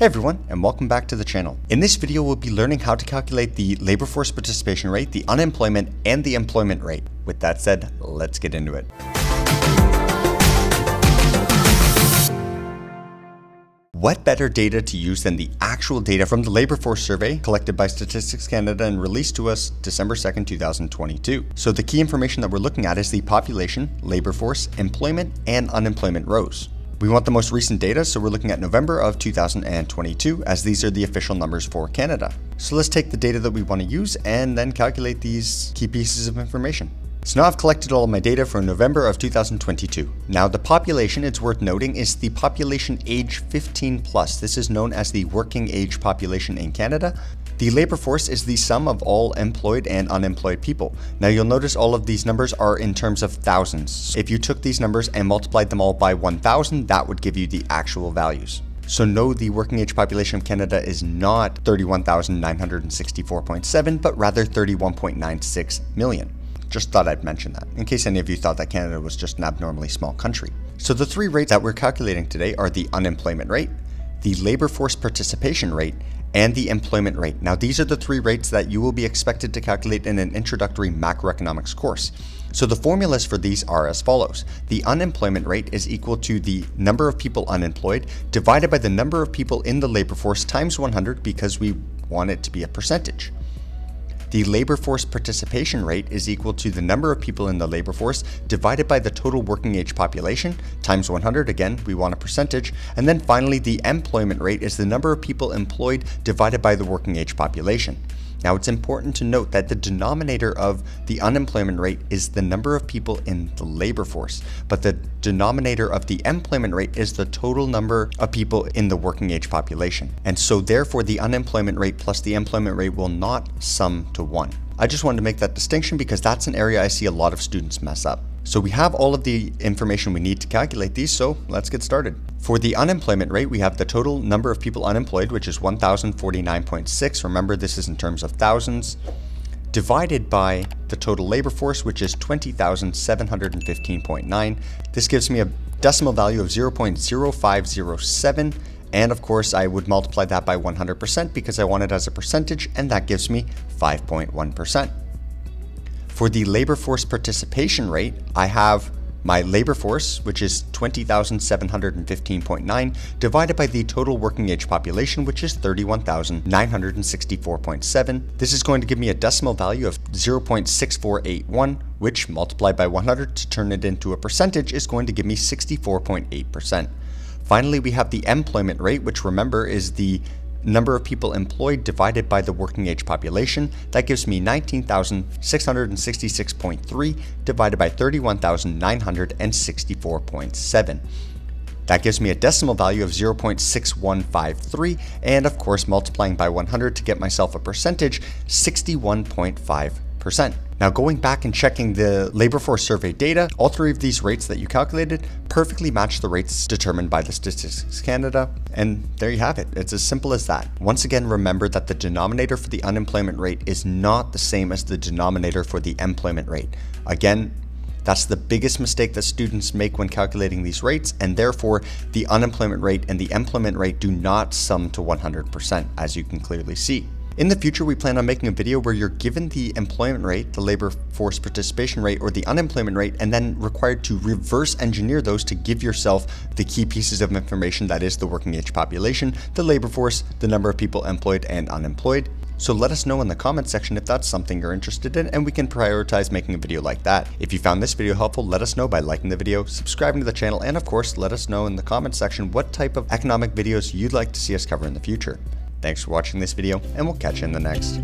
Hey everyone, and welcome back to the channel. In this video, we'll be learning how to calculate the labor force participation rate, the unemployment, and the employment rate. With that said, let's get into it. What better data to use than the actual data from the labor force survey collected by Statistics Canada and released to us December 2nd, 2022. So the key information that we're looking at is the population, labor force, employment, and unemployment rows. We want the most recent data, so we're looking at November of 2022, as these are the official numbers for Canada. So let's take the data that we want to use and then calculate these key pieces of information. So now I've collected all of my data for November of 2022. Now the population, it's worth noting, is the population age 15 plus. This is known as the working age population in Canada. The labor force is the sum of all employed and unemployed people. Now you'll notice all of these numbers are in terms of thousands. If you took these numbers and multiplied them all by 1000, that would give you the actual values. So no, the working age population of Canada is not 31,964.7, but rather 31.96 million. Just thought I'd mention that, in case any of you thought that Canada was just an abnormally small country. So the three rates that we're calculating today are the unemployment rate, the labor force participation rate, and the employment rate. Now, these are the three rates that you will be expected to calculate in an introductory macroeconomics course. So the formulas for these are as follows. The unemployment rate is equal to the number of people unemployed divided by the number of people in the labor force times 100 because we want it to be a percentage. The labor force participation rate is equal to the number of people in the labor force divided by the total working age population times 100. Again, we want a percentage. And then finally, the employment rate is the number of people employed divided by the working age population. Now, it's important to note that the denominator of the unemployment rate is the number of people in the labor force, but the denominator of the employment rate is the total number of people in the working age population. And so, therefore, the unemployment rate plus the employment rate will not sum to 1. I just wanted to make that distinction because that's an area I see a lot of students mess up. So we have all of the information we need to calculate these, so let's get started. For the unemployment rate, we have the total number of people unemployed, which is 1,049.6. Remember, this is in terms of thousands, divided by the total labor force, which is 20,715.9. This gives me a decimal value of 0.0507. And of course, I would multiply that by 100% because I want it as a percentage, and that gives me 5.1%. For the labor force participation rate, I have my labor force, which is 20,715.9, divided by the total working age population, which is 31,964.7. This is going to give me a decimal value of 0.6481, which multiplied by 100 to turn it into a percentage is going to give me 64.8%. Finally, we have the employment rate, which remember is the number of people employed divided by the working age population, that gives me 19,666.3 divided by 31,964.7. That gives me a decimal value of 0.6153, and of course multiplying by 100 to get myself a percentage, 61.5%. Now going back and checking the labor force survey data, all three of these rates that you calculated perfectly match the rates determined by the Statistics Canada, and there you have it. It's as simple as that. Once again, remember that the denominator for the unemployment rate is not the same as the denominator for the employment rate. Again, that's the biggest mistake that students make when calculating these rates, and therefore the unemployment rate and the employment rate do not sum to 100%, as you can clearly see. In the future, we plan on making a video where you're given the employment rate, the labor force participation rate, or the unemployment rate, and then required to reverse engineer those to give yourself the key pieces of information that is the working age population, the labor force, the number of people employed and unemployed. So let us know in the comments section if that's something you're interested in and we can prioritize making a video like that. If you found this video helpful, let us know by liking the video, subscribing to the channel, and of course, let us know in the comments section what type of economic videos you'd like to see us cover in the future. Thanks for watching this video, and we'll catch you in the next.